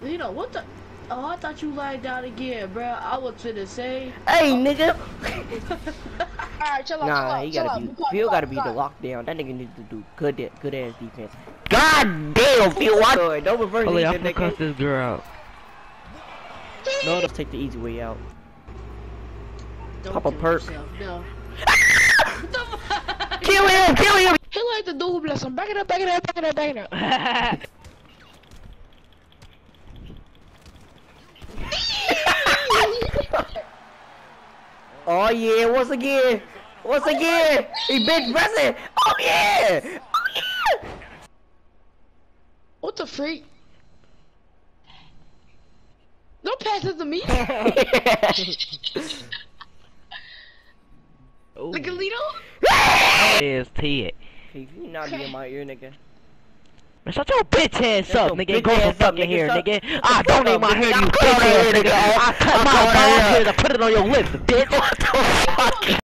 Lino, what the? Oh, I thought you lied down again, bro. I was finna say. Hey, nigga. Alright, chill out, Nah, chill he out, gotta chill be. out. Quiet, Phil gotta be the lockdown. That nigga needs to do good, good ass defense. God damn, Phil. What? Good. Don't reverse Holy, it, I'm gonna cuss this girl out. No, let's take the easy way out. Don't Pop a kill perk. yourself, No. What the fuck? Kill him! Kill him! He like the dude bless him. Back it up, back it up, back it up, back it up. Oh yeah, once again. Once again. He bench pressing. Oh yeah. Oh yeah. What the freak? Don't pass it to me. Ooh. Look at Lito. Is Ted. Hey, you not be in my ear, nigga. Man, shut your bitch ass up, nigga. Go ass fucking here, nigga. I the fuck donate my hair, you bitch ass nigga. I cut my calling her dog up. hair to put it on your lips, bitch.